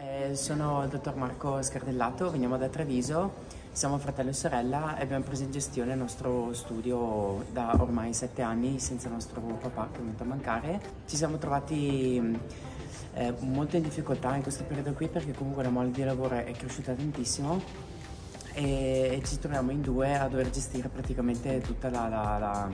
Eh, sono il dottor Marco Scardellato, veniamo da Treviso, siamo fratello e sorella e abbiamo preso in gestione il nostro studio da ormai sette anni senza il nostro papà che è venuto a mancare. Ci siamo trovati eh, molto in difficoltà in questo periodo qui perché comunque la mole di lavoro è cresciuta tantissimo e, e ci troviamo in due a dover gestire praticamente tutta la, la, la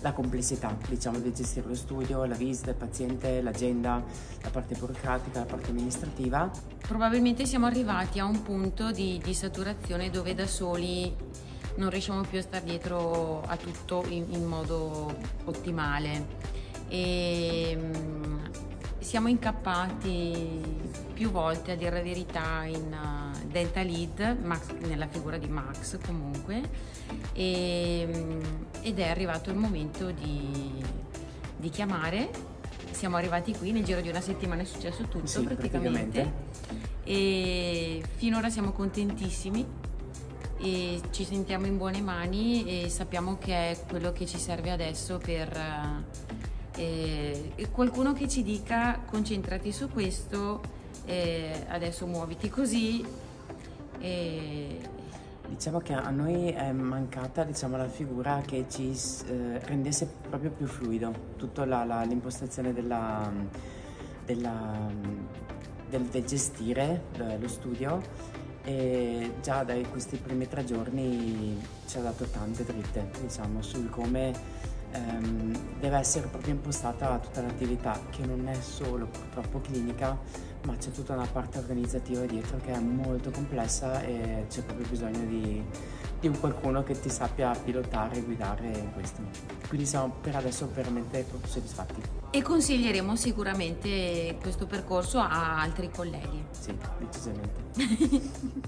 la complessità diciamo, di gestire lo studio, la visita, il paziente, l'agenda, la parte burocratica, la parte amministrativa. Probabilmente siamo arrivati a un punto di, di saturazione dove da soli non riusciamo più a stare dietro a tutto in, in modo ottimale. E, mm, siamo incappati più volte, a dire la verità, in uh, Delta Lead, Max, nella figura di Max comunque, e, mm, ed è arrivato il momento di, di, chiamare. Siamo arrivati qui, nel giro di una settimana è successo tutto sì, praticamente. praticamente. E finora siamo contentissimi e ci sentiamo in buone mani e sappiamo che è quello che ci serve adesso per eh, qualcuno che ci dica concentrati su questo, eh, adesso muoviti così. Eh. Diciamo che a noi è mancata diciamo, la figura che ci eh, rendesse proprio più fluido tutta l'impostazione della, della, del, del, gestire eh, lo studio e già da questi primi tre giorni ci ha dato tante dritte diciamo, sul come ehm, deve essere proprio impostata tutta l'attività che non è solo purtroppo clinica ma c'è tutta una parte organizzativa dietro che è molto complessa e c'è proprio bisogno di, di un qualcuno che ti sappia pilotare e guidare questo. Quindi siamo per adesso veramente proprio soddisfatti. E consiglieremo sicuramente questo percorso a altri colleghi. Sì, decisamente.